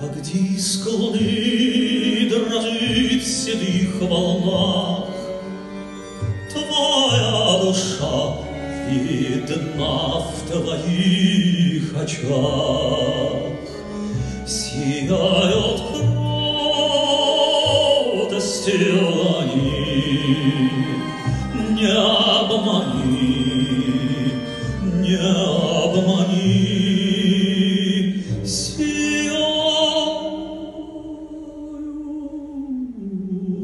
Как диск луны дрожит в седых волнах, Твоя душа видна в твоих очах. Сияют кротостью они, не обмани.